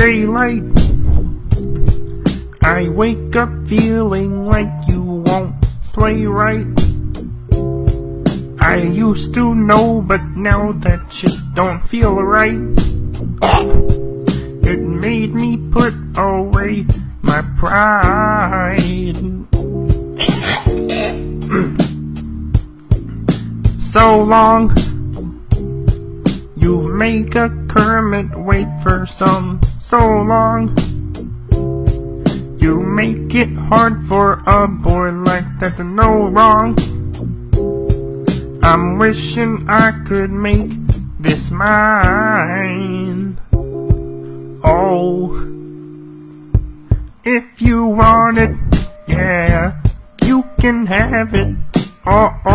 right. I wake up feeling like you won't play right. I used to know, but now that shit don't feel right. It made me put away my pride. so long. Make a Kermit wait for some so long. You make it hard for a boy like that to know wrong. I'm wishing I could make this mine. Oh, if you want it, yeah, you can have it. Oh, oh,